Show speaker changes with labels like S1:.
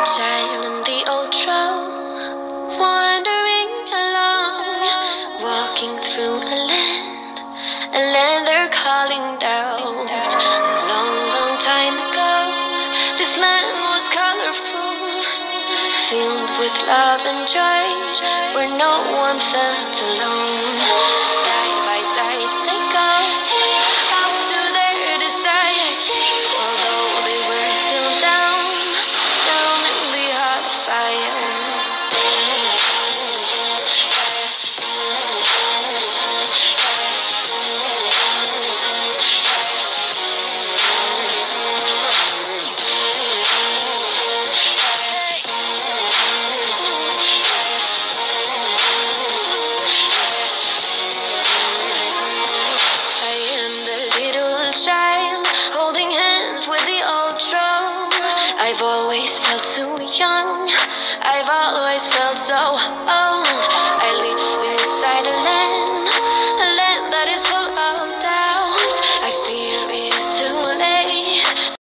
S1: a child in the old tram, wandering along, walking through a land, a land they're calling doubt. A long, long time ago, this land was colorful, filled with love and joy, where no one felt alone. Child holding hands with the old drum. I've always felt so young. I've always felt so